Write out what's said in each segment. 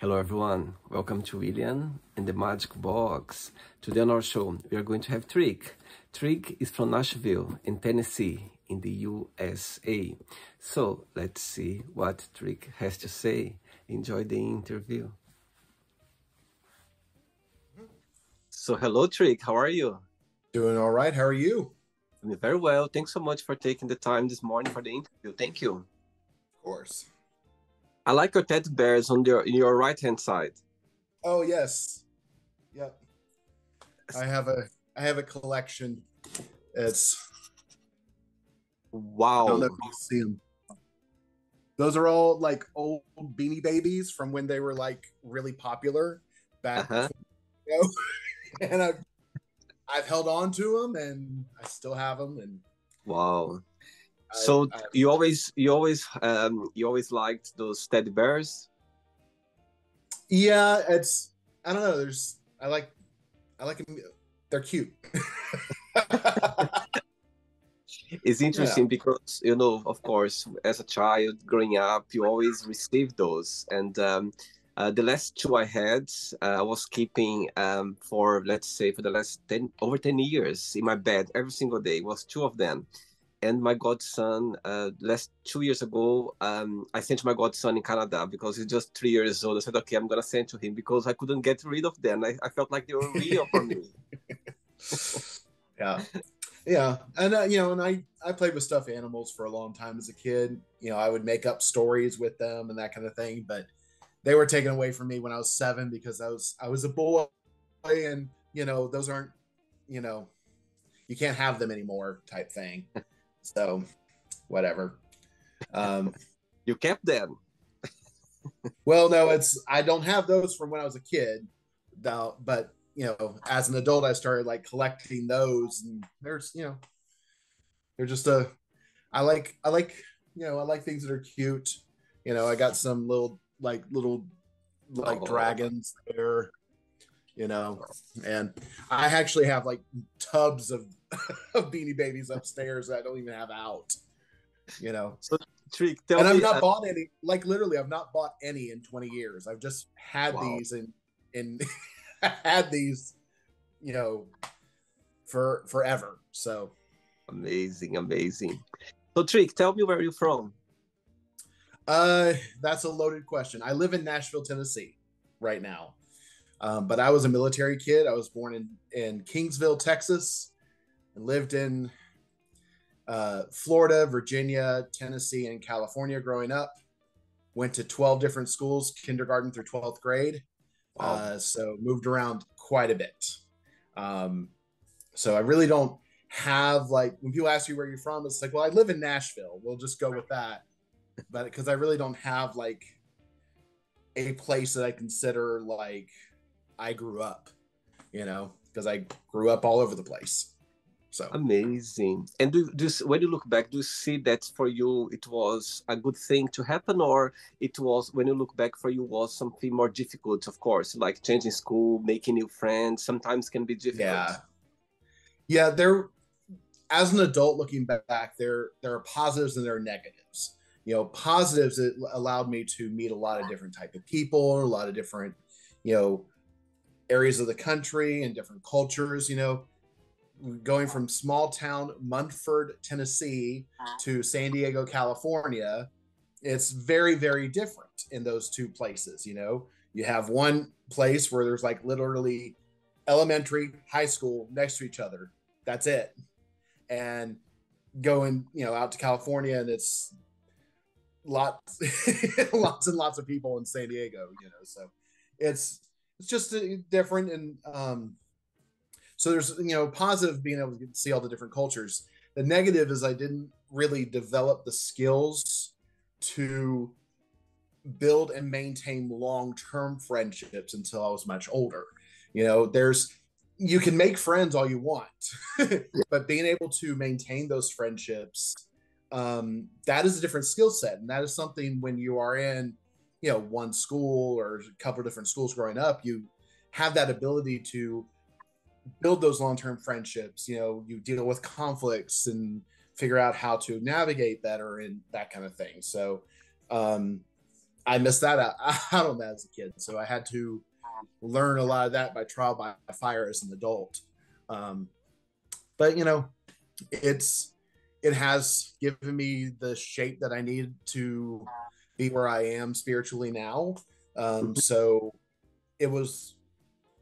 Hello everyone, welcome to William and the Magic Box. Today on our show, we are going to have Trick. Trick is from Nashville in Tennessee in the USA. So let's see what Trick has to say. Enjoy the interview. So hello Trick, how are you? Doing all right, how are you? I'm very well. Thanks so much for taking the time this morning for the interview. Thank you. Of course. I like your teddy bears on your your right hand side. Oh yes, yep. I have a I have a collection. It's wow. I don't know if you see them. Those are all like old Beanie Babies from when they were like really popular back. Uh-huh. Know? and I've I've held on to them, and I still have them. And wow, so I, I, you always you always um you always liked those teddy bears yeah it's i don't know there's i like i like them they're cute it's interesting yeah. because you know of course as a child growing up you always receive those and um, uh, the last two I had, uh, I was keeping um, for let's say for the last ten over ten years in my bed every single day. It was two of them, and my godson uh, last two years ago um, i sent my godson in canada because he's just three years old. I said okay i'm gonna send to him because i couldn't get rid of them. I, I felt like they were real for me. Yeah. Yeah. And uh, you know and i i played with stuffed animals for a long time as a kid. You know i would make up stories with them and that kind of thing but they were taken away from me when i was seven because i was i was a boy and you know those aren't you know you can't have them anymore type thing so, whatever. Um, you kept them. well, no, it's I don't have those from when I was a kid, though. But you know, as an adult, I started like collecting those, and there's you know, they're just a. I like I like you know I like things that are cute. You know, I got some little like little like oh. dragons there you know? And i actually have like tubs of of beanie babies upstairs that i don't even have out you know? So Trick, and i've not uh, bought any like literally i've not bought any in 20 years. I've just had wow. these and and had these you know for forever so. Amazing amazing. So trick tell me where you're from. Uh that's a loaded question. I live in nashville tennessee right now um, but I was a military kid. I was born in, in Kingsville, Texas, and lived in uh, Florida, Virginia, Tennessee, and California growing up. Went to 12 different schools, kindergarten through 12th grade. Wow. Uh, so moved around quite a bit. Um, so I really don't have like when people ask you where you're from, it's like, well, I live in Nashville. We'll just go with that. But because I really don't have like a place that I consider like I grew up, you know, because I grew up all over the place. So amazing. And do, do when you look back, do you see that for you it was a good thing to happen, or it was when you look back for you was something more difficult? Of course, like changing school, making new friends, sometimes can be difficult. Yeah, yeah. There, as an adult looking back, there there are positives and there are negatives. You know, positives it allowed me to meet a lot of different type of people, a lot of different, you know, areas of the country and different cultures. You know, going from small town Munford, Tennessee uh-huh. to San Diego, California, it's very, very different in those two places. You know, you have one place where there's like literally elementary, high school next to each other. That's it. And going, you know, out to California and it's lots, lots and lots of people in San Diego, you know, so it's, it's just uh, different and um, so there's you know positive being able to see all the different cultures. The negative is i didn't really develop the skills to build and maintain long-term friendships until i was much older. You know there's you can make friends all you want but being able to maintain those friendships um, that is a different skill set and that is something when you are in you know one school or a couple of different schools growing up you have that ability to build those long-term friendships you know you deal with conflicts and figure out how to navigate better and that kind of thing so um, I missed that out, on that as a kid. So I had to learn a lot of that by trial by fire as an adult. Um, but you know, it's it has given me the shape that I need to be where I am spiritually now. Um, so it was,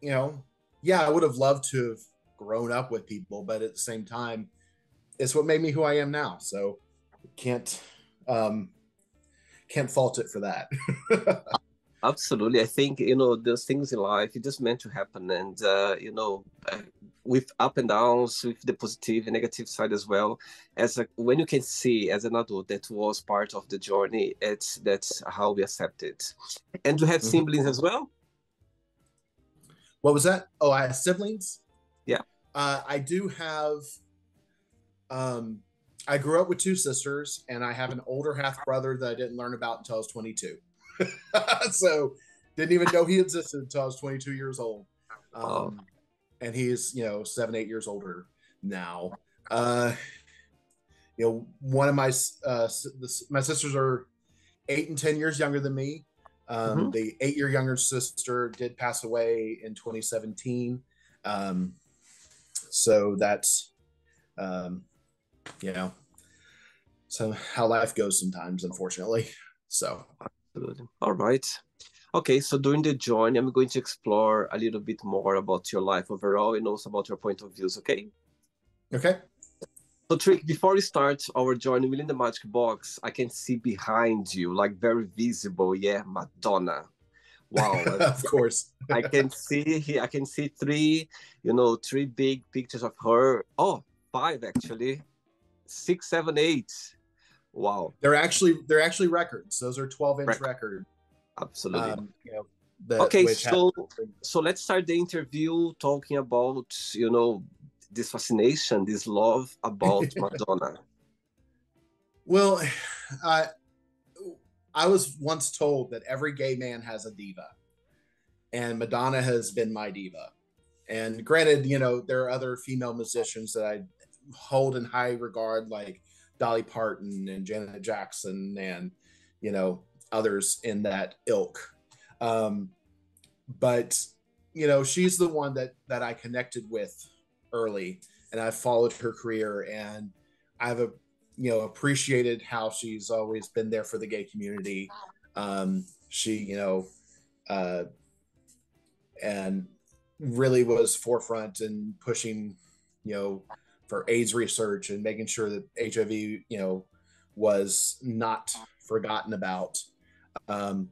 you know, yeah, I would have loved to have grown up with people, but at the same time, it's what made me who I am now. So can't um can't fault it for that. Absolutely, I think you know those things in life. It just meant to happen, and uh, you know, with up and downs, with the positive and negative side as well. As a, when you can see as an adult that was part of the journey, it's that's how we accept it. And you have mm-hmm. siblings as well. What was that? Oh, I have siblings. Yeah, uh, I do have. Um, I grew up with two sisters, and I have an older half brother that I didn't learn about until I was 22. so, didn't even know he existed until I was 22 years old. Um, oh. And he's, you know, seven, eight years older now. Uh, you know, one of my uh, my sisters are eight and 10 years younger than me. Um, mm-hmm. The eight year younger sister did pass away in 2017. Um, so that's, um, you know, so how life goes sometimes, unfortunately. So. All right. Okay, so during the journey, I'm going to explore a little bit more about your life overall and also about your point of views. Okay. Okay. So, Trick, before we start our journey within the magic box, I can see behind you, like very visible, yeah, Madonna. Wow. of course. I can see here, I can see three, you know, three big pictures of her. Oh, five actually. Six, seven, eight. Wow. They're actually they're actually records. Those are 12 inch record. Absolutely. Um, you know, the, okay, so so let's start the interview talking about you know this fascination, this love about Madonna. Well, I I was once told that every gay man has a diva, and Madonna has been my diva. And granted, you know there are other female musicians that I hold in high regard, like Dolly Parton and Janet Jackson and you know others in that ilk. Um, but you know she's the one that that I connected with early, and I followed her career, and I've a you know appreciated how she's always been there for the gay community. Um, she you know uh, and really was forefront in pushing you know for AIDS research and making sure that HIV, you know, was not forgotten about. Um,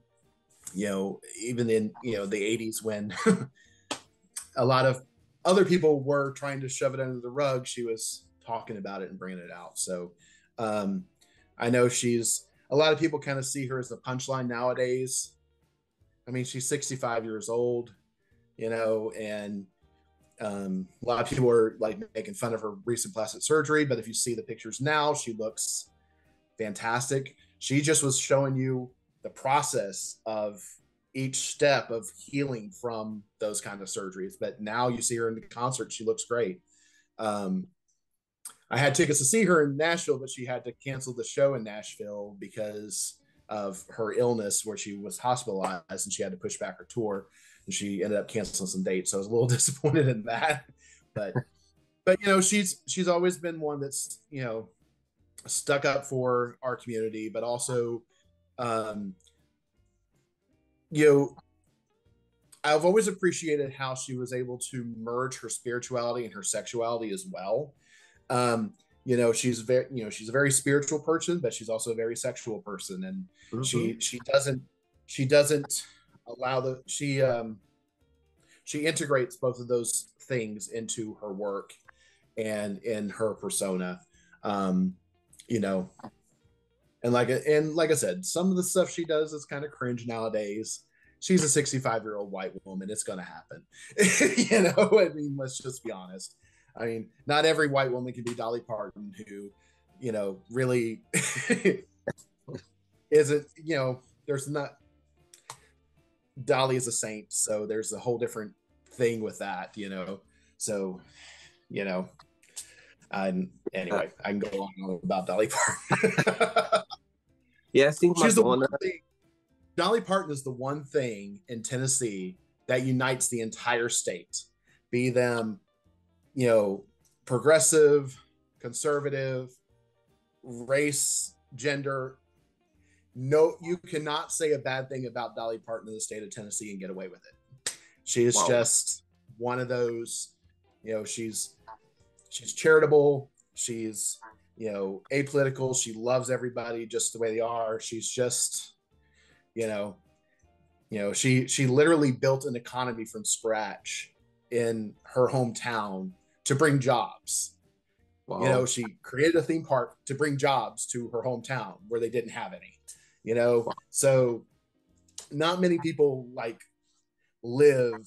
you know, even in you know the 80s when a lot of other people were trying to shove it under the rug, she was talking about it and bringing it out. So um, I know she's a lot of people kind of see her as the punchline nowadays. I mean, she's 65 years old, you know, and um, a lot of people are like making fun of her recent plastic surgery, but if you see the pictures now, she looks fantastic. She just was showing you the process of each step of healing from those kind of surgeries. But now you see her in the concert, she looks great. Um, I had tickets to see her in Nashville, but she had to cancel the show in Nashville because of her illness, where she was hospitalized and she had to push back her tour and she ended up canceling some dates. So I was a little disappointed in that. But but you know, she's she's always been one that's, you know, stuck up for our community, but also um you know I've always appreciated how she was able to merge her spirituality and her sexuality as well. Um, you know, she's very, you know, she's a very spiritual person, but she's also a very sexual person, and mm-hmm. she she doesn't she doesn't allow the she um she integrates both of those things into her work and in her persona um you know and like and like i said some of the stuff she does is kind of cringe nowadays. She's a 65 year old white woman. It's gonna happen. You know i mean let's just be honest. I mean not every white woman can be dolly parton who you know really isn't you know there's not Dolly is a saint, so there's a whole different thing with that, you know. So, you know, and anyway, I can go on about Dolly Parton. yeah, I think she's Madonna. The, Dolly Parton is the one thing in Tennessee that unites the entire state, be them, you know, progressive, conservative, race, gender. No, you cannot say a bad thing about Dolly Parton in the state of Tennessee and get away with it. She is wow. just one of those, you know, she's she's charitable, she's you know apolitical, she loves everybody just the way they are. She's just, you know, you know, she she literally built an economy from scratch in her hometown to bring jobs. Wow. You know, she created a theme park to bring jobs to her hometown where they didn't have any. You know, wow. so not many people like live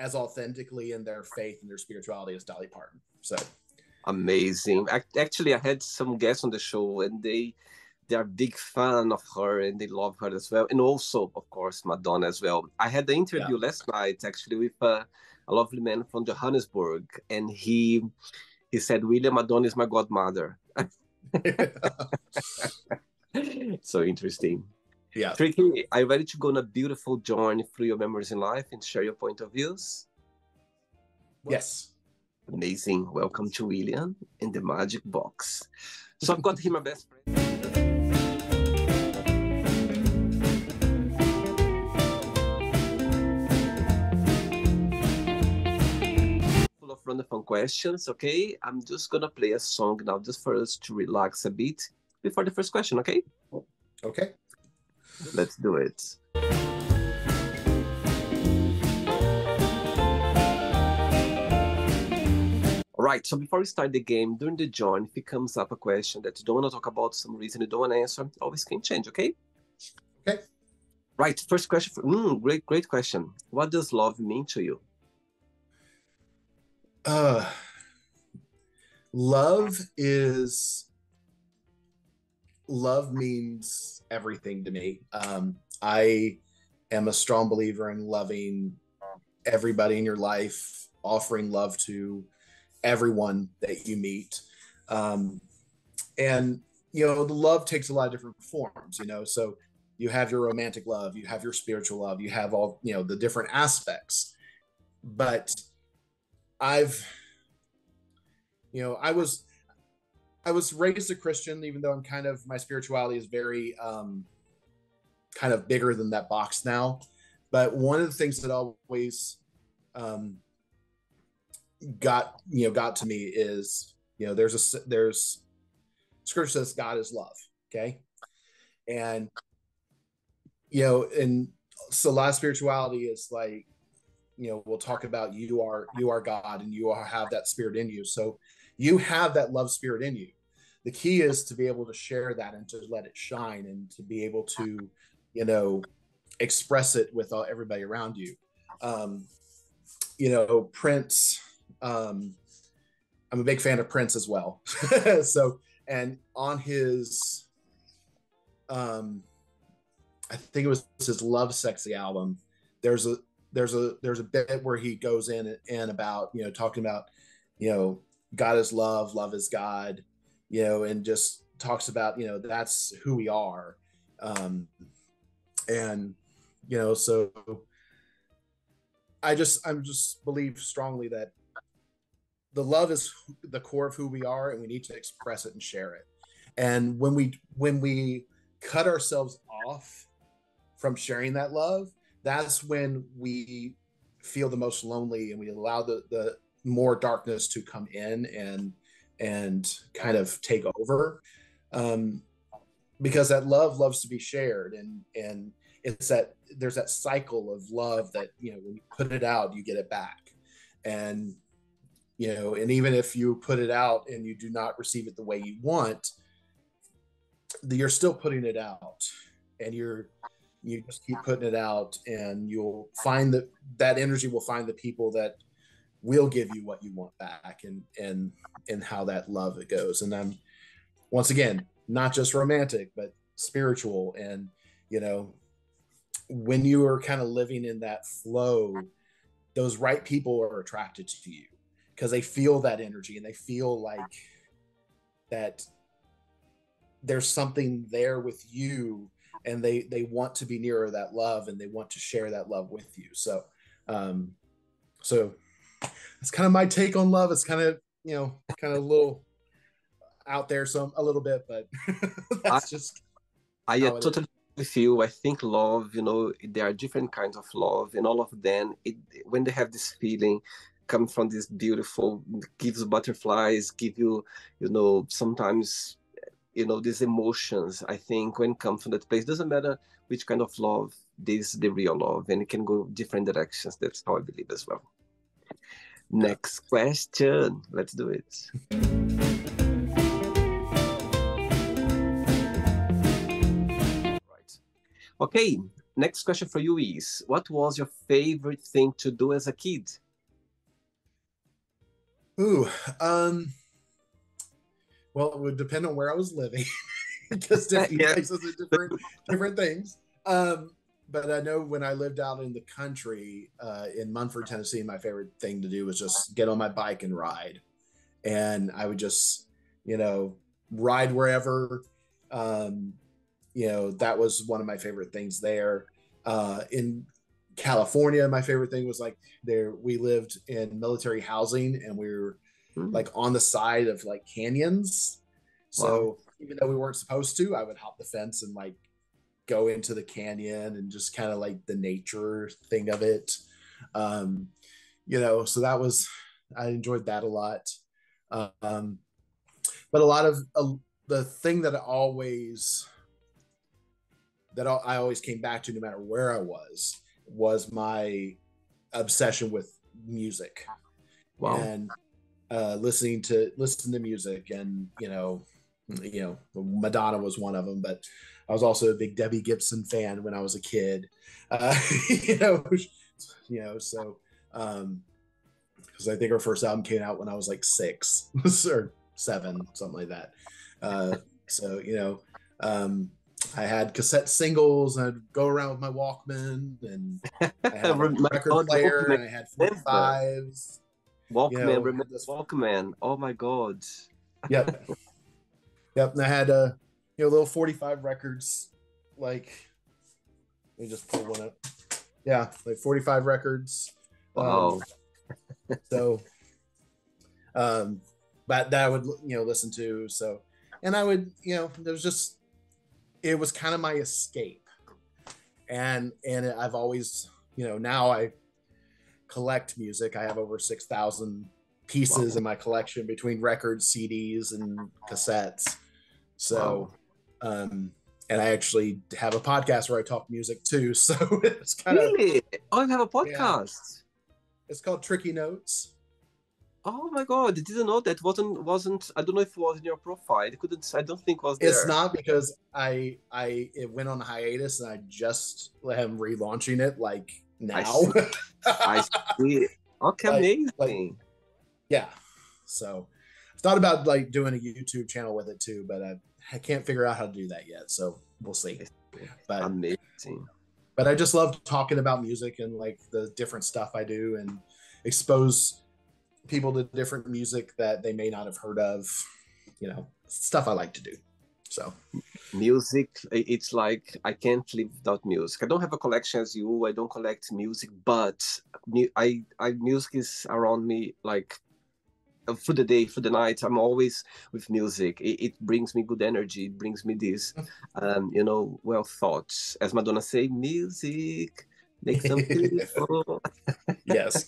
as authentically in their faith and their spirituality as Dolly Parton. So amazing. Actually, I had some guests on the show and they they are big fan of her and they love her as well. And also, of course, Madonna as well. I had the interview yeah. last night actually with uh, a lovely man from Johannesburg, and he he said, "William Madonna is my godmother." so interesting. Yeah. Tricky, are you ready to go on a beautiful journey through your memories in life and share your point of views? Yes. Amazing. Welcome to William in the Magic Box. So I've got him my best friend. Full of random fun questions, okay? I'm just gonna play a song now just for us to relax a bit before the first question, okay? Okay. Let's do it. All right, so before we start the game, during the join, if it comes up a question that you don't want to talk about, some reason you don't want to answer, always can change, okay? Okay. Right, first question. For, mm, great, great question. What does love mean to you? Uh, love is love means everything to me. Um, I am a strong believer in loving everybody in your life, offering love to everyone that you meet. Um, and, you know, the love takes a lot of different forms, you know, so you have your romantic love, you have your spiritual love, you have all, you know, the different aspects. But I've, you know, I was, I was raised a Christian, even though I'm kind of my spirituality is very um, kind of bigger than that box now. But one of the things that always um, got you know got to me is you know there's a there's scripture says God is love, okay, and you know and so a lot of spirituality is like you know we'll talk about you are you are God and you are, have that spirit in you. So you have that love spirit in you. The key is to be able to share that and to let it shine and to be able to, you know, express it with all, everybody around you. Um, you know, Prince, um, I'm a big fan of Prince as well. so, and on his, um, I think it was his Lovesexy album. There's a there's a there's a bit where he goes in and about you know talking about you know God is love, love is God, you know, and just talks about, you know, that's who we are. Um, and, you know, so I just, I'm just believe strongly that the love is the core of who we are and we need to express it and share it. And when we, when we cut ourselves off from sharing that love, that's when we feel the most lonely and we allow the, the, more darkness to come in and and kind of take over. Um, because that love loves to be shared and and it's that there's that cycle of love that you know when you put it out you get it back. And you know and even if you put it out and you do not receive it the way you want you're still putting it out. And you're you just keep putting it out and you'll find that that energy will find the people that will give you what you want back and and and how that love it goes. And i'm once again not just romantic but spiritual. And you know when you are kind of living in that flow those right people are attracted to you because they feel that energy and they feel like that there's something there with you and they they want to be nearer that love and they want to share that love with you. So um so it's kind of my take on love. It's kind of you know kind of a little out there some a little bit but that's I, just i uh, totally with you. I think love you know there are different kinds of love and all of them it, when they have this feeling come from this beautiful gives butterflies give you you know sometimes you know these emotions i think when come from that place. Doesn't matter which kind of love this is the real love and it can go different directions. That's how i believe as well next question let's do it right okay next question for you is what was your favorite thing to do as a kid ooh um well, it would depend on where I was living because different yeah. places are different different things. Um, but I know when I lived out in the country uh, in Munford, Tennessee, my favorite thing to do was just get on my bike and ride, and I would just you know ride wherever. Um, you know that was one of my favorite things there. Uh, in California, my favorite thing was like there we lived in military housing and we were mm. like on the side of like canyons. So wow. even though we weren't supposed to, I would hop the fence and like go into the canyon and just kind of like the nature thing of it. Um, you know, so that was I enjoyed that a lot. Um, but a lot of uh, the thing that I always that I always came back to, no matter where I was, was my obsession with music. Wow. And uh, listening to listen to music, and you know, you know, Madonna was one of them, but I was also a big Debbie Gibson fan when I was a kid. Uh, you know, you know, so um, because I think her first album came out when I was like six or seven, something like that. Uh, so you know, um, I had cassette singles. I'd go around with my Walkman, and I had a record player, and I had 45s. Walkman, you know, remember Walkman? Oh my god. Yep. yep. And I had uh you know little 45 records like let me just pull one up. Yeah, like 45 records. Wow. Um, so um but that I would you know listen to so and I would you know there was just it was kind of my escape and and I've always you know now I collect music. I have over 6,000 pieces wow. in my collection between records, CDs, and cassettes. So, wow. Um, and I actually have a podcast where I talk music too. So it's kind of really. Oh, I have a podcast. Yeah. It's called Tricky Notes. Oh my god! I didn't know that wasn't wasn't. I don't know if it was in your profile. It couldn't. I don't think it was there. It's not because I I it went on hiatus and I just am relaunching it like now. I see. Okay, like, amazing. Like, yeah. So I've thought about like doing a YouTube channel with it too, but I, I can't figure out how to do that yet. So we'll see. But amazing. But I just love talking about music and like the different stuff I do and expose people to different music that they may not have heard of. You know, stuff I like to do. So music, it's like I can't live without music. I don't have a collection as you. I don't collect music, but I, I music is around me like for the day, for the night. I'm always with music. It, it brings me good energy. It brings me this, um, you know, well thoughts. As Madonna say, music makes them beautiful. yes.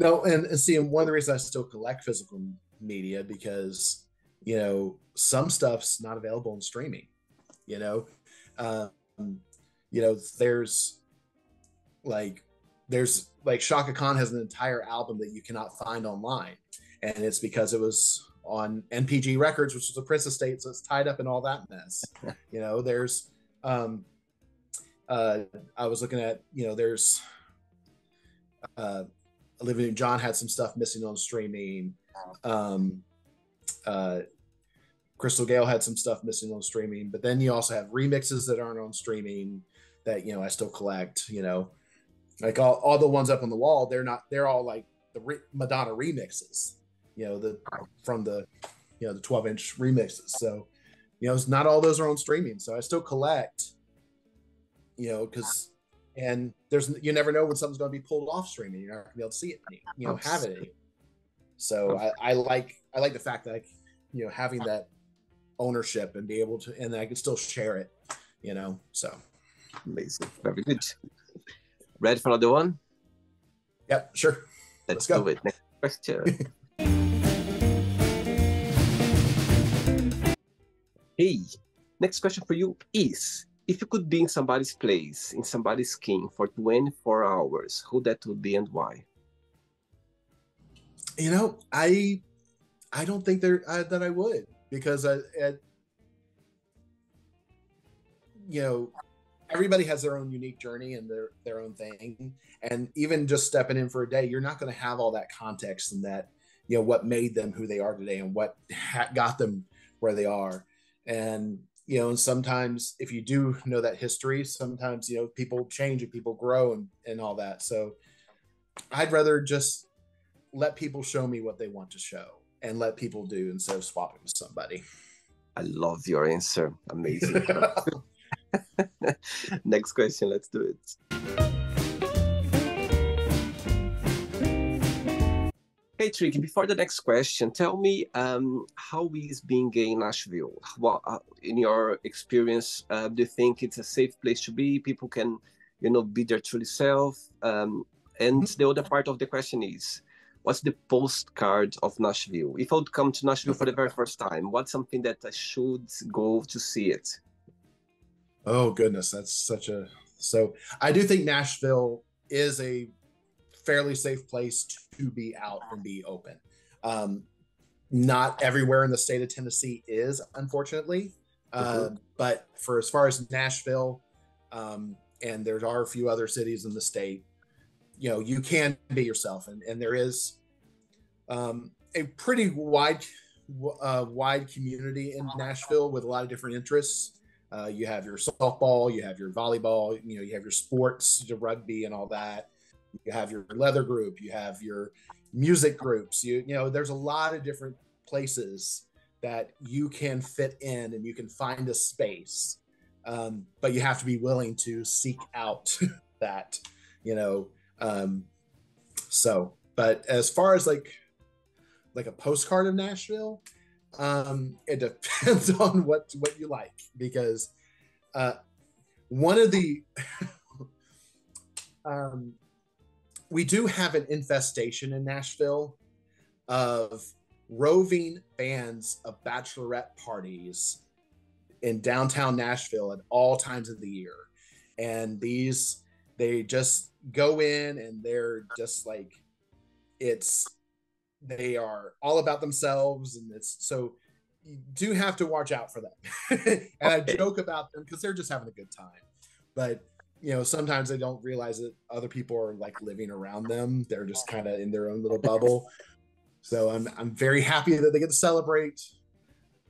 No, and, and see, and one of the reasons I still collect physical media because you know some stuff's not available in streaming you know um, you know there's like there's like Chaka Khan has an entire album that you cannot find online and it's because it was on NPG Records which is a Prince estate so it's tied up in all that mess you know there's um uh I was looking at you know there's uh Olivia John had some stuff missing on streaming um uh Crystal Gayle had some stuff missing on streaming, but then you also have remixes that aren't on streaming that you know I still collect. You know, like all, all the ones up on the wall, they're not. They're all like the re- Madonna remixes. You know, the from the you know the 12 inch remixes. So you know, it's not all those are on streaming. So I still collect you know, because and there's you never know when something's going to be pulled off streaming. You're not going to be able to see it, you know, have it. So I, I like I like the fact that I, you know, having that ownership and be able to, and I can still share it, you know. So amazing, very good. Ready for another one? Yep, sure. Let's, Let's go. It. Next question. hey, next question for you is if you could be in somebody's place, in somebody's skin for 24 hours, who that would be and why? You know, I I don't think there that I would because I, I, you know, everybody has their own unique journey and their their own thing, and even just stepping in for a day, you're not going to have all that context and that you know what made them who they are today and what got them where they are, and you know, and sometimes if you do know that history, sometimes you know people change and people grow and and all that. So I'd rather just let people show me what they want to show and let people do instead of swapping with somebody. I love your answer. Amazing. Next question, let's do it. Hey, Tricky, before the next question, tell me um, how is being gay in Nashville? What, uh, in your experience, uh, do you think it's a safe place to be? People can, you know, be their true self. Um, and mm-hmm. the other part of the question is, what's the postcard of Nashville? If I would come to Nashville for the very first time, what's something that I should go to see it? Oh goodness, that's such a so. I do think Nashville is a fairly safe place to be out and be open. Um, not everywhere in the state of Tennessee is, unfortunately. Mm-hmm. Uh, but for as far as Nashville, um, and there are a few other cities in the state, you know, you can be yourself, and, and there is um, a pretty wide, uh, wide community in Nashville with a lot of different interests. Uh, you have your softball, you have your volleyball, you know, you have your sports, your rugby, and all that you have your leather group you have your music groups you you know there's a lot of different places that you can fit in and you can find a space um, but you have to be willing to seek out that you know um, so but as far as like like a postcard of nashville um, it depends on what what you like because uh, one of the um, we do have an infestation in Nashville of roving bands of bachelorette parties in downtown Nashville at all times of the year. And these, they just go in and they're just like, it's, they are all about themselves. And it's so you do have to watch out for them. and okay. I joke about them because they're just having a good time. But you know sometimes they don't realize that other people are like living around them. They're just kind of in their own little bubble. So i'm i'm very happy that they get to celebrate.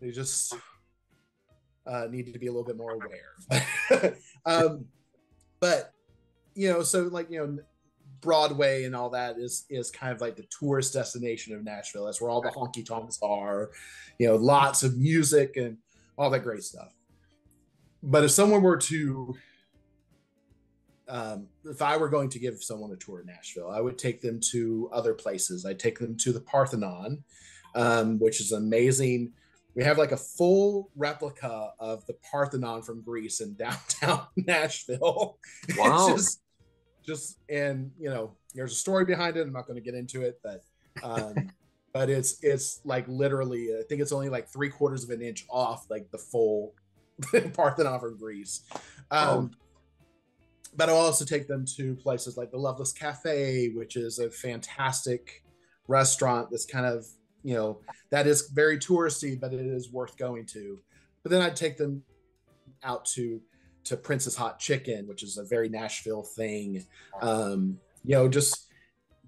They just uh, need to be a little bit more aware. Um, but you know so like you know broadway and all that is is kind of like the tourist destination of nashville. That's where all the honky tonks are. You know lots of music and all that great stuff. But if someone were to um, if I were going to give someone a tour of Nashville, I would take them to other places. I'd take them to the Parthenon, um, which is amazing. We have like a full replica of the Parthenon from Greece in downtown Nashville. Wow. just, just, and you know, there's a story behind it. I'm not going to get into it, but, um, but it's, it's like literally, I think it's only like three quarters of an inch off like the full Parthenon from Greece. Um, oh but I'll also take them to places like the Loveless Cafe, which is a fantastic restaurant that's kind of, you know, that is very touristy, but it is worth going to. But then I'd take them out to to Prince's Hot Chicken, which is a very Nashville thing. Um, you know, just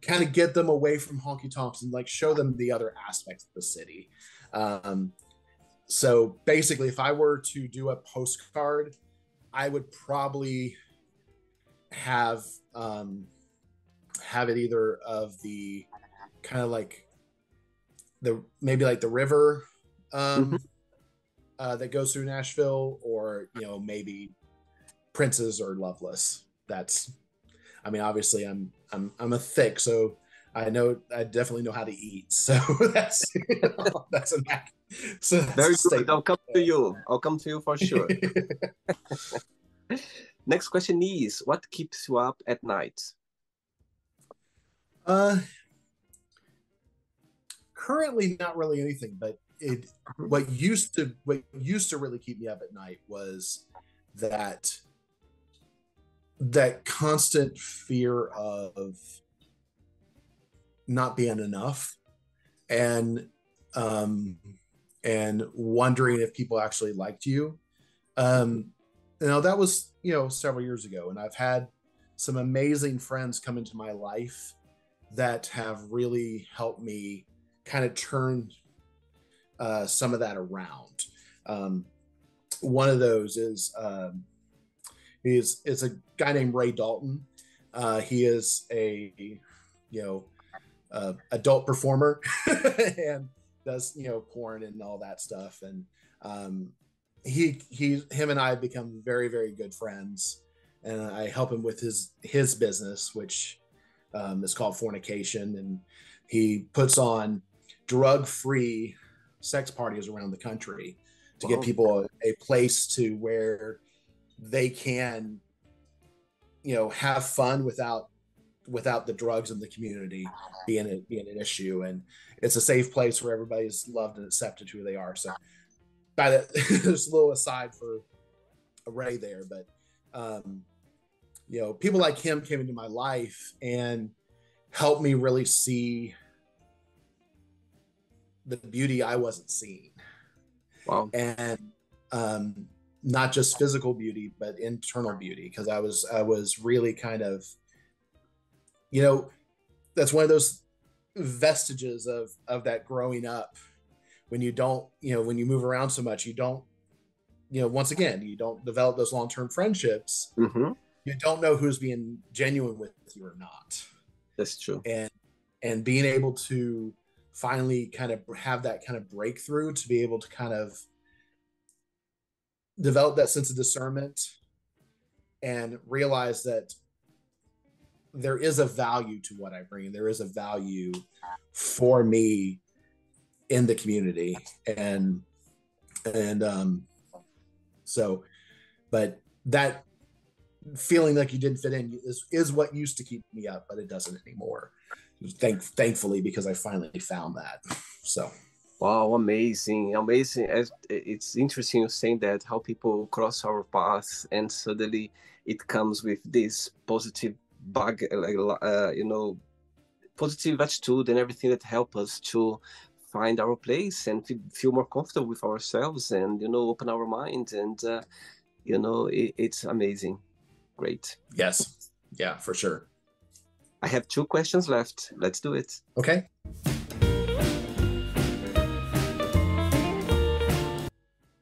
kind of get them away from honky tonks and like show them the other aspects of the city. Um, so basically, if I were to do a postcard, I would probably have um, have it either of the kind of like the maybe like the river um, mm-hmm. uh, that goes through Nashville, or you know maybe princes or loveless. That's, I mean, obviously I'm I'm I'm a thick, so I know I definitely know how to eat. So that's you know, that's a So that's very good. I'll come to you. I'll come to you for sure. Next question is, what keeps you up at night? Uh, currently not really anything, but it mm-hmm. what used to what used to really keep me up at night was that that constant fear of not being enough and um and wondering if people actually liked you um know that was you know several years ago and i've had some amazing friends come into my life that have really helped me kind of turn uh, some of that around. Um, one of those is um, is is a guy named ray dalton. Uh, he is a you know uh, adult performer and does you know porn and all that stuff and um, he he him and I have become very very good friends, and I help him with his his business, which um, is called Fornication, and he puts on drug free sex parties around the country to wow. give people a, a place to where they can you know have fun without without the drugs in the community being a, being an issue. And it's a safe place where everybody's loved and accepted who they are. So by the there's a little aside for Ray there, but um, you know, people like him came into my life and helped me really see the beauty I wasn't seeing. Wow. And um, not just physical beauty, but internal beauty, because I was I was really kind of, you know, that's one of those vestiges of of that growing up when you don't, you know, when you move around so much, you don't, you know, once again, you don't develop those long term friendships. Mm-hmm. You don't know who's being genuine with you or not. That's true. And and being able to finally kind of have that kind of breakthrough to be able to kind of develop that sense of discernment and realize that there is a value to what I bring. There is a value for me in the community and and um so but that feeling like you didn't fit in is is what used to keep me up but it doesn't anymore. Thank thankfully because i finally found that so. Wow amazing amazing. It's interesting you saying that how people cross our paths and suddenly it comes with this positive bug like uh, you know positive attitude and everything that help us to find our place and feel more comfortable with ourselves and you know open our mind and uh, you know it, it's amazing. Great. Yes. Yeah for sure. I have two questions left. Let's do it. Okay.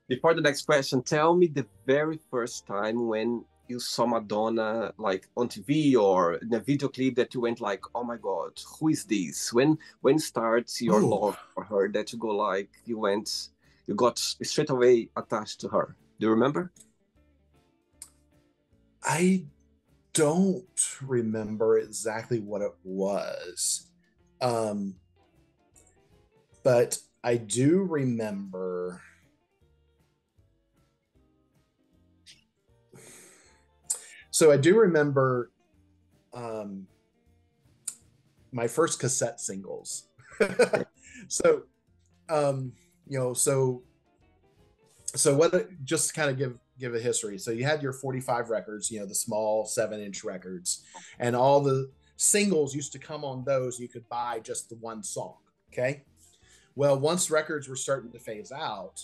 Before the next question tell me the very first time when you saw Madonna like on TV or in a video clip that you went like, oh my god, who is this? When when starts your Ooh. love for her that you go like you went, you got straight away attached to her? Do you remember? I don't remember exactly what it was, um, but I do remember So I do remember um, my first cassette singles. so, um, you know, so so what? Just kind of give give a history. So you had your 45 records, you know, the small seven inch records, and all the singles used to come on those. You could buy just the one song. Okay. Well, once records were starting to phase out,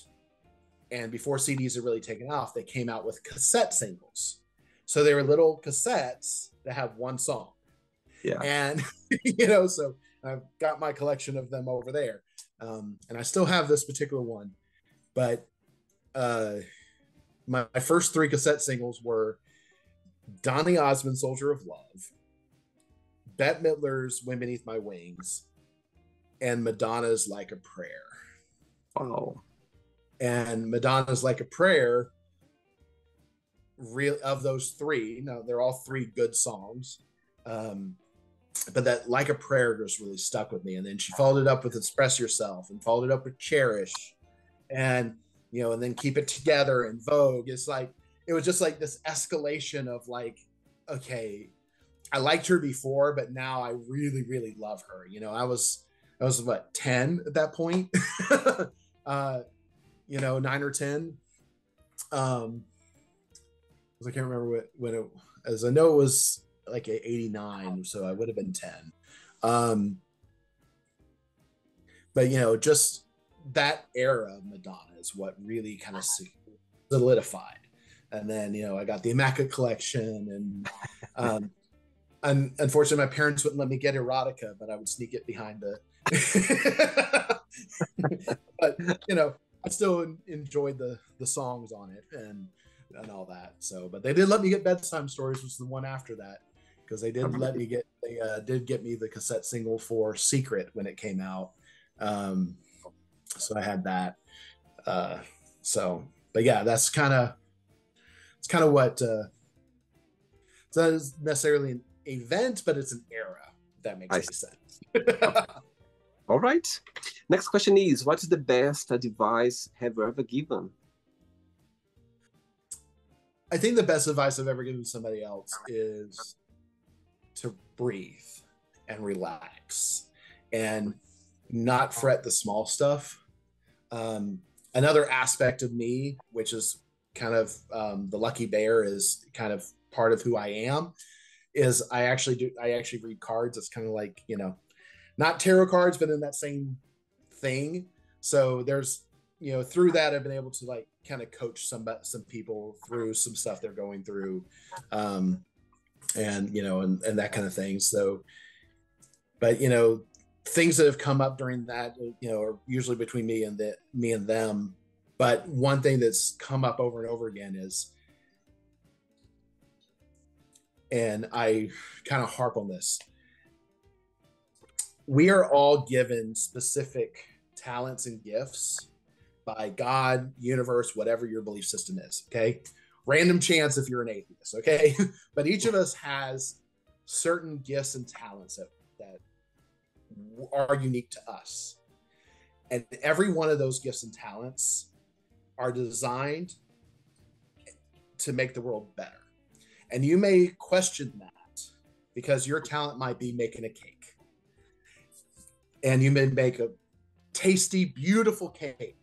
and before CDs had really taken off, they came out with cassette singles. So they were little cassettes that have one song. Yeah. And, you know, so I've got my collection of them over there. Um, and I still have this particular one. But uh, my, my first three cassette singles were Donny Osmond, Soldier of Love, Bette Midler's Wind Beneath My Wings, and Madonna's Like a Prayer. Oh. And Madonna's Like a Prayer real of those three. You know, they're all three good songs. Um, but that like a prayer just really stuck with me. And then she followed it up with express yourself and followed it up with cherish and you know, and then keep it together and Vogue. It's like it was just like this escalation of like, okay, I liked her before, but now I really, really love her. You know, I was I was what 10 at that point. uh, you know, nine or 10. Um I can't remember what when it as I know it was like a 89, so I would have been 10. Um but you know, just that era of Madonna is what really kind of solidified. And then, you know, I got the Immaculate Collection and um and unfortunately my parents wouldn't let me get erotica, but I would sneak it behind the but you know, I still enjoyed the the songs on it and and all that. So, but they did let me get bedtime stories, which was the one after that, because they did let me get they uh, did get me the cassette single for Secret when it came out. Um, so I had that. Uh, so, but yeah, that's kind of it's kind of what uh, it's not necessarily an event, but it's an era. If that makes I sense. All right. Next question is What is the best advice have you ever given? I think the best advice I've ever given somebody else is to breathe and relax and not fret the small stuff. Um, another aspect of me, which is kind of um, the lucky bear, is kind of part of who I am. Is I actually do I actually read cards. It's kind of like you know not tarot cards, but in that same thing. So there's, you know, through that, I've been able to like kind of coach some some people through some stuff they're going through, um, and you know, and and that kind of thing. So, but you know, things that have come up during that, you know, are usually between me and the me and them. But one thing that's come up over and over again is, and I kind of harp on this we are all given specific talents and gifts by God, universe, whatever your belief system is. Okay. Random chance if you're an atheist. Okay. but each of us has certain gifts and talents that, that are unique to us. And every one of those gifts and talents are designed to make the world better. And you may question that because your talent might be making a cake and you may make a tasty, beautiful cake.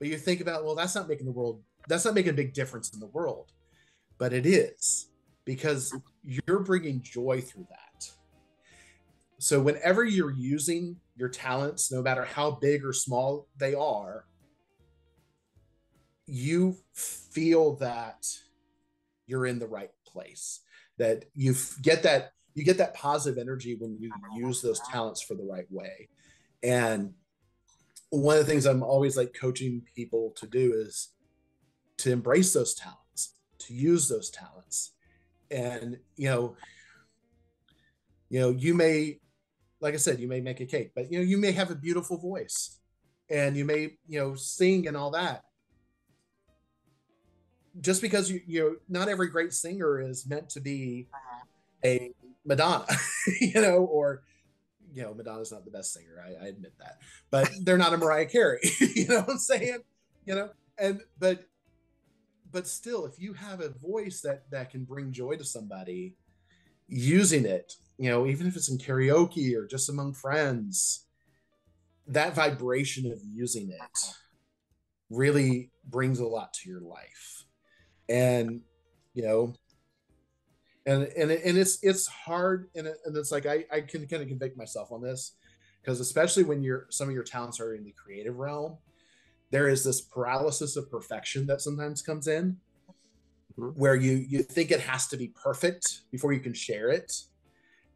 But you think about, well, that's not making the world, that's not making a big difference in the world. But it is because you're bringing joy through that. So whenever you're using your talents, no matter how big or small they are, you feel that you're in the right place, that you get that you get that positive energy when you use those talents for the right way. And one of the things I'm always like coaching people to do is to embrace those talents, to use those talents. And you know, you know, you may, like I said, you may make a cake, but you know, you may have a beautiful voice and you may, you know, sing and all that. Just because you, you know, not every great singer is meant to be uh-huh. a Madonna, you know, or you know, Madonna's not the best singer. I, I admit that, but they're not a Mariah Carey. you know what I'm saying? You know, and but but still, if you have a voice that that can bring joy to somebody, using it, you know, even if it's in karaoke or just among friends, that vibration of using it really brings a lot to your life. And you know, and and and it's it's hard and, it, and it's like I, I can kind of convict myself on this because especially when you're some of your talents are in the creative realm there is this paralysis of perfection that sometimes comes in mm-hmm. where you you think it has to be perfect before you can share it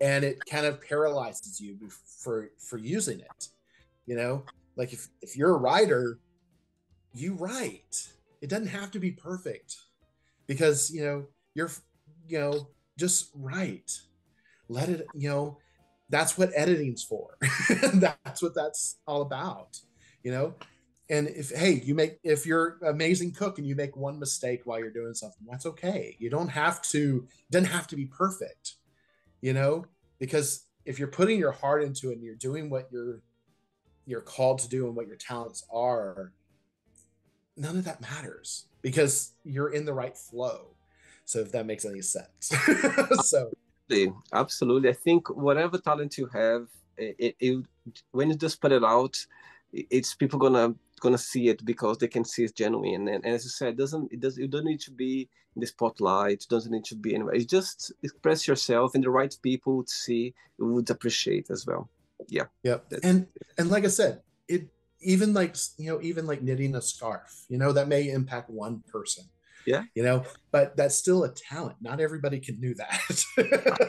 and it kind of paralyzes you for for using it you know like if if you're a writer you write it doesn't have to be perfect because you know you're you know just write. Let it you know that's what editing's for. That's what that's all about you know? And if hey you make if you're amazing cook and you make one mistake while you're doing something that's okay. You don't have to doesn't have to be perfect you know? Because if you're putting your heart into it and you're doing what you're you're called to do and what your talents are none of that matters because you're in the right flow so if that makes any sense so absolutely, absolutely i think whatever talent you have it, it, when you just put it out it's people gonna gonna see it because they can see it's genuine. And, and as you said, it doesn't it does you don't need to be in the spotlight. It doesn't need to be anywhere. You just express yourself, and the right people to see would appreciate as well. Yeah. Yeah. And and like I said, it even like you know even like knitting a scarf, you know that may impact one person. Yeah. You know, but that's still a talent. Not everybody can do that.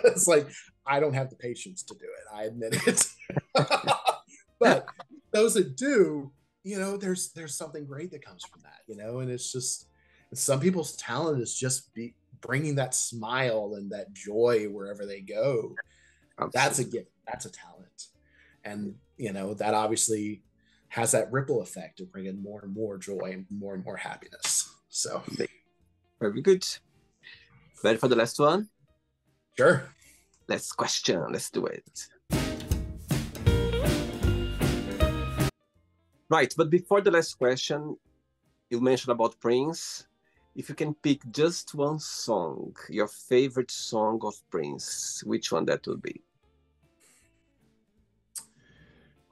it's like I don't have the patience to do it. I admit it. but those that do, you know, there's there's something great that comes from that, you know, and it's just some people's talent is just be bringing that smile and that joy wherever they go. Absolutely. That's a gift. That's a talent, and you know that obviously has that ripple effect of bringing more and more joy and more and more happiness. So, very good. Ready for the last one? Sure. Let's question. Let's do it. Right, but before the last question, you mentioned about Prince. If you can pick just one song, your favorite song of Prince, which one that would be?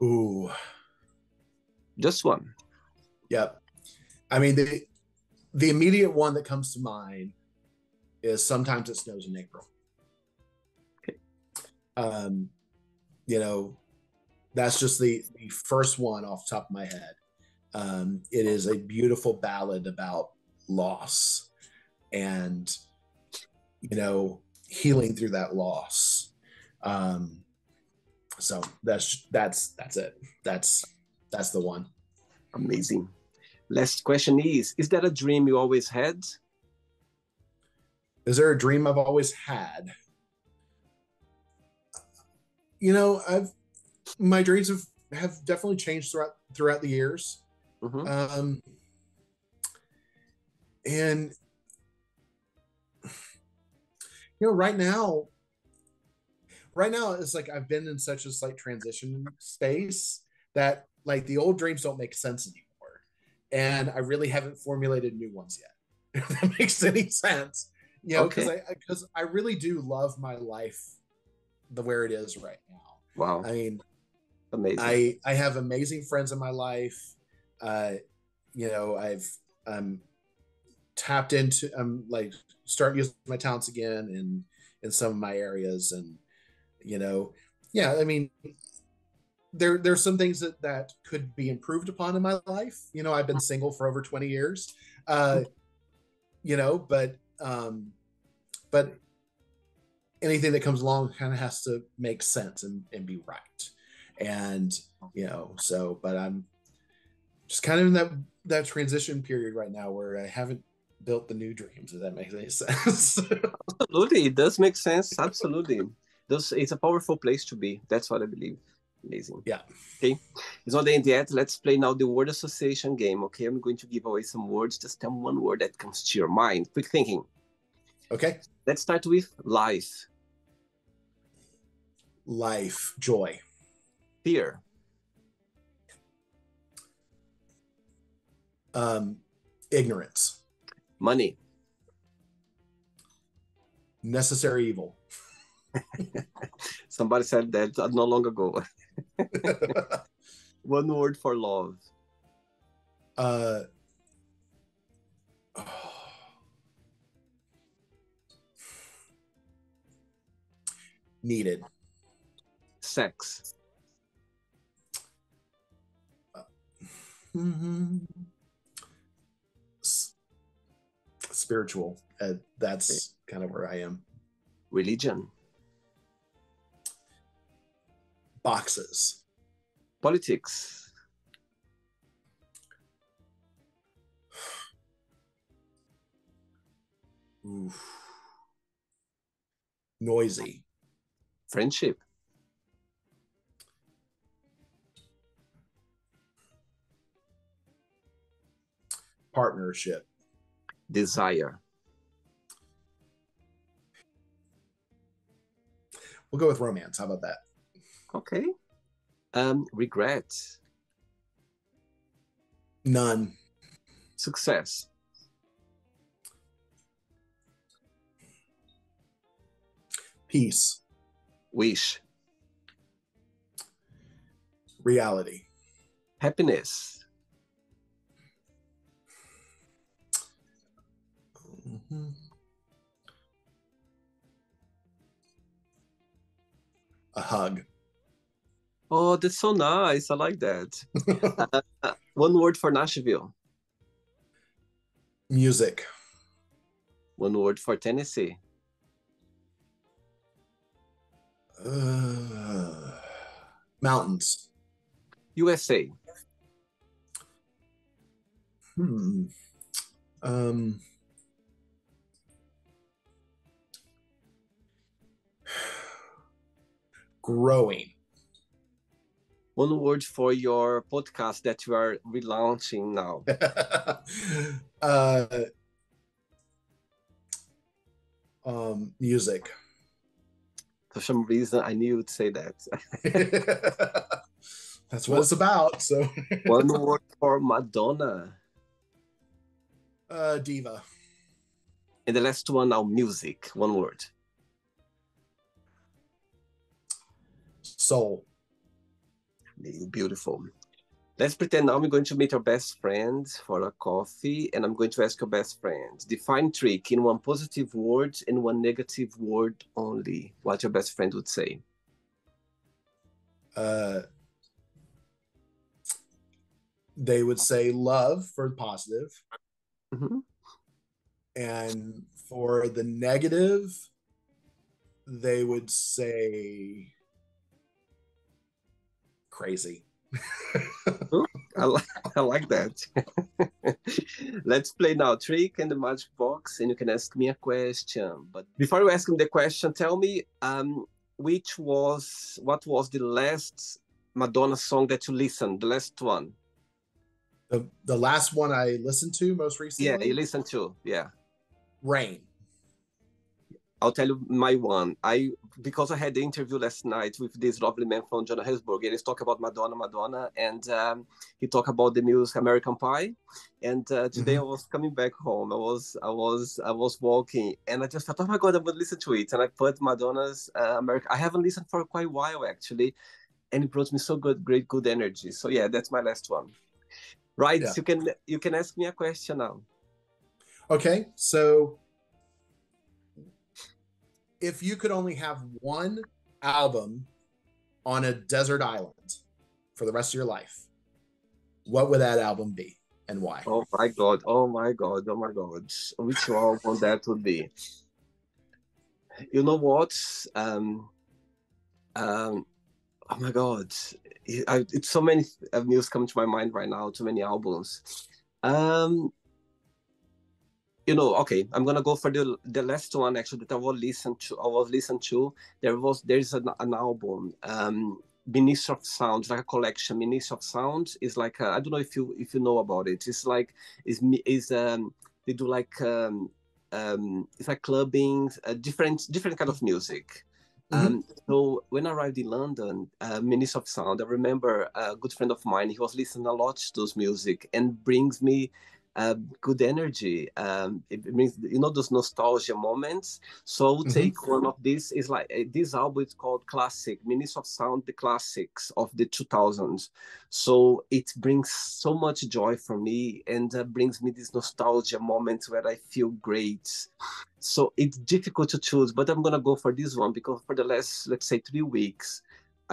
Ooh. Just one. Yep. I mean the the immediate one that comes to mind is sometimes it snows in April. Um, you know, that's just the, the first one off the top of my head. Um, it is a beautiful ballad about loss and, you know, healing through that loss. Um, so that's that's that's it. That's that's the one. Amazing. Last question is: Is that a dream you always had? Is there a dream I've always had? You know, I've my dreams have have definitely changed throughout throughout the years. Mm-hmm. Um, and you know, right now, right now it's like I've been in such a slight transition space that like the old dreams don't make sense anymore, and I really haven't formulated new ones yet. If that makes any sense, you know, because okay. I because I really do love my life the where it is right now. Wow. I mean, amazing. I I have amazing friends in my life. Uh, you know, I've I'm tapped into I'm like start using my talents again in in some of my areas and you know, yeah, I mean there there's some things that that could be improved upon in my life. You know, I've been single for over 20 years. Uh you know, but um but anything that comes along kind of has to make sense and, and be right and you know so but i'm just kind of in that that transition period right now where i haven't built the new dreams if that makes any sense absolutely it does make sense absolutely it's a powerful place to be that's what i believe amazing yeah okay it's not the end yet let's play now the word association game okay i'm going to give away some words just tell me one word that comes to your mind quick thinking okay let's start with life life joy fear? Um, ignorance. Money. Necessary evil. Somebody said that not long ago. One word for love. Uh, needed. Sex. Mm-hmm. Spiritual. Uh, that's kind of where I am. Religion. Boxes. Politics. Oof. Noisy. Friendship. partnership. Desire. We'll go with romance. How about that? Okay. Um, regret. None. Success. Peace. Wish. Reality. Happiness. Mm-hmm. A hug. Oh, that's so nice. I like that. uh, one word for Nashville. Music. One word for Tennessee. Uh, mountains. USA. Hmm. Um. Growing. One word for your podcast that you are relaunching now. uh, um, music. For some reason, I knew you'd say that. That's what it's about. So one word for Madonna. Uh, diva. And the last one now, music. One word. Soul. Beautiful. Let's pretend now I'm going to meet your best friend for a coffee, and I'm going to ask your best friend define trick in one positive word and one negative word only. What your best friend would say. Uh, they would say love for positive. Mm-hmm. And for the negative, they would say crazy. I like I like that. Let's play now trick and the magic box, and you can ask me a question. But before you ask me the question, tell me um, which was what was the last Madonna song that you listened, the last one. The the last one I listened to most recently. Yeah, you listened to yeah. Rain. I'll tell you my one. I because I had the interview last night with this lovely man from Johannesburg, and he's talk about Madonna, Madonna, and um, he talked about the music American Pie. And uh, today mm-hmm. I was coming back home. I was I was I was walking, and I just thought, oh my god, I would listen to it. And I put Madonna's uh, America. I haven't listened for quite a while actually, and it brought me so good, great, good energy. So yeah, that's my last one. Right, yeah. you can you can ask me a question now. Okay, so if you could only have one album on a desert island for the rest of your life, what would that album be and why? Oh my god! Oh my god! Oh my god! Which album that would be? You know what? Um, um, oh my god! I, it's so many music come to my mind right now. Too many albums. Um, you know, okay, I'm gonna go for the the last one actually that I was listen to. I was listen to. There was there's an, an album, um, Ministry of Sound, like a collection. Ministry of Sound is like I don't know if you if you know about it. It's like is is um they do like um um it's like clubbing, uh, different different kind of music. Mm-hmm. Um, so when I arrived in London, uh, Ministry of Sound, I remember a good friend of mine. He was listening a lot to those music and brings me uh, good energy. Um, it means you know those nostalgia moments. So I would mm-hmm. take one of these. Is like uh, this album is called Classic Ministry of Sound, the classics of the 2000s. So it brings so much joy for me and uh, brings me this nostalgia moment where I feel great. So it's difficult to choose, but I'm gonna go for this one because for the last let's say three weeks.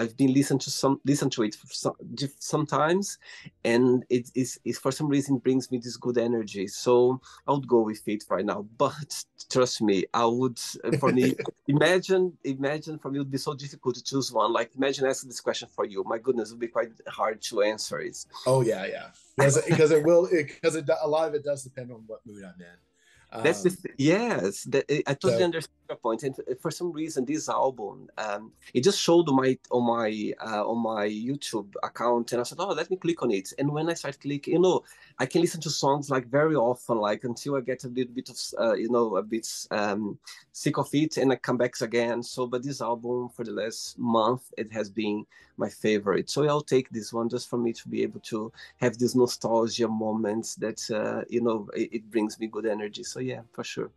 I've been listening to some listen to it some, sometimes, and it is for some reason brings me this good energy. So I would go with it right now. But trust me, I would uh, for me imagine imagine for me it would be so difficult to choose one. Like imagine asking this question for you. My goodness, it would be quite hard to answer it. Oh yeah, yeah, because, because it will because it a lot of it does depend on what mood I'm in. That's the um, yes. That, I totally so, understand point. And for some reason, this album, um, it just showed on my on my uh, on my YouTube account, and I said, "Oh, let me click on it." And when I start clicking, you know, I can listen to songs like very often, like until I get a little bit of, uh, you know, a bit um, sick of it, and I come back again. So, but this album for the last month, it has been my favorite. So I'll take this one just for me to be able to have these nostalgia moments that uh, you know it, it brings me good energy. So yeah, for sure.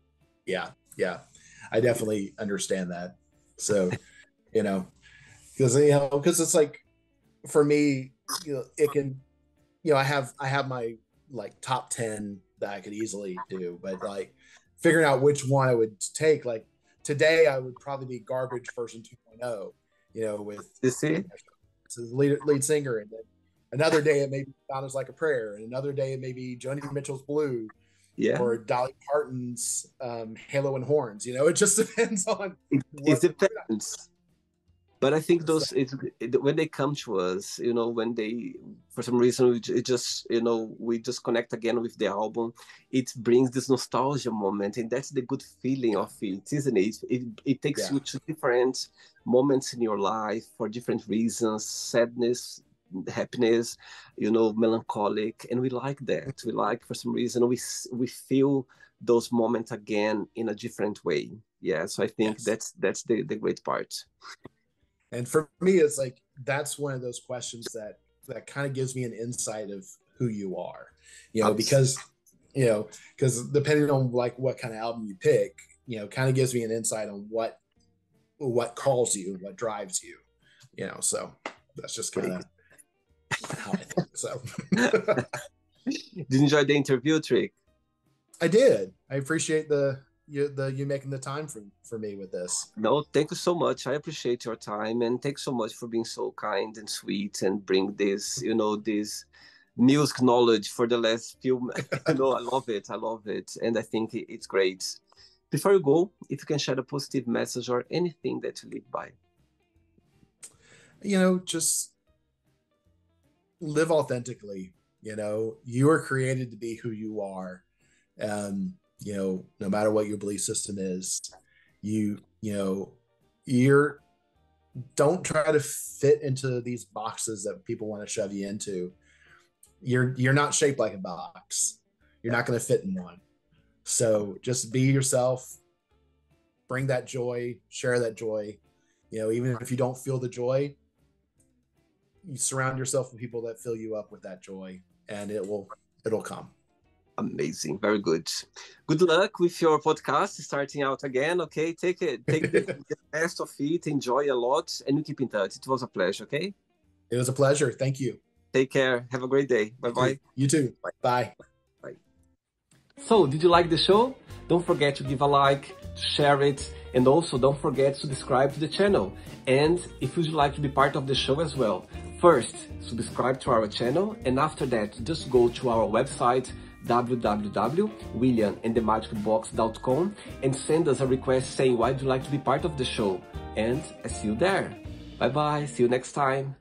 Yeah, yeah, I definitely understand that. So, you know, because you know, because it's like for me, you know, it can, you know, I have I have my like top ten that I could easily do, but like figuring out which one I would take, like today I would probably be garbage version 2.0, you know, with you see lead, lead singer, and then another day it may be "Sounds Like a Prayer," and another day it may be Joni Mitchell's "Blue," yeah, or Dolly Parton's um, "Halo and Horns." You know, it just depends on. It depends. But I think those it, it, when they come to us, you know, when they for some reason it just you know we just connect again with the album, it brings this nostalgia moment, and that's the good feeling of it, isn't it? It it takes yeah. you to different moments in your life for different reasons, sadness, happiness, you know, melancholic, and we like that. We like for some reason we we feel those moments again in a different way. Yeah, so I think yes. that's that's the the great part. And for me, it's like that's one of those questions that that kind of gives me an insight of who you are, you know, because you know, because depending on like what kind of album you pick, you know, kind of gives me an insight on what what calls you, what drives you, you know. So that's just kind of how I think. So, did you enjoy the interview, Trick? I did. I appreciate the you the you making the time for for me with this. No, thank you so much. I appreciate your time and thanks so much for being so kind and sweet and bring this, you know, this music knowledge for the last few. you know, I love it. I love it, and I think it's great. Before you go, if you can share a positive message or anything that you live by. You know, just live authentically. You know, you are created to be who you are. Um, you know no matter what your belief system is you you know you're don't try to fit into these boxes that people want to shove you into. You're you're not shaped like a box. You're not going to fit in one. So just be yourself. Bring that joy share that joy. You know even if you don't feel the joy you surround yourself with people that fill you up with that joy and it will it'll come Amazing, very good. Good luck with your podcast starting out again. Okay, take it, take the best of it, enjoy a lot, and we keep in touch. It was a pleasure. Okay. It was a pleasure. Thank you. Take care. Have a great day. Bye bye. You too. Bye. Bye. Bye. So, did you like the show? Don't forget to give a like, share it, and also don't forget to subscribe to the channel. And if you'd like to be part of the show as well, first subscribe to our channel, and after that, just go to our website www.williamandthemagicbox.com and send us a request saying why would you like to be part of the show. And I see you there. Bye bye, see you next time.